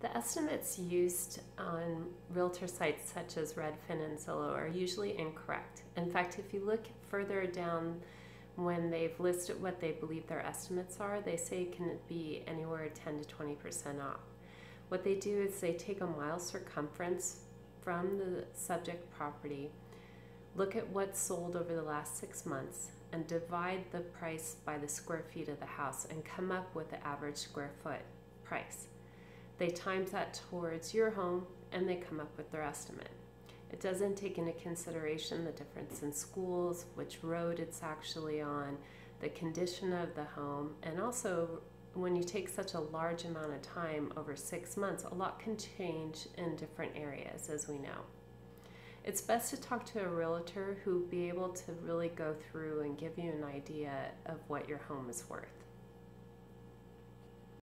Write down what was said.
The estimates used on realtor sites such as Redfin and Zillow are usually incorrect. In fact, if you look further down when they've listed what they believe their estimates are, they say it can be anywhere 10 to 20% off. What they do is they take a mile circumference from the subject property, look at what's sold over the last six months, and divide the price by the square feet of the house and come up with the average square foot price. They times that towards your home and they come up with their estimate. It doesn't take into consideration the difference in schools, which road it's actually on, the condition of the home, and also when you take such a large amount of time over six months, a lot can change in different areas, as we know. It's best to talk to a realtor who be able to really go through and give you an idea of what your home is worth.